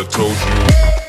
I told you.